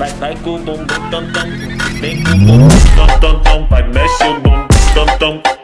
Vai, vai com o bumbum tam tam. Vem com o bumbum tam tam tam. Vai, mexe o bumbum tam tam.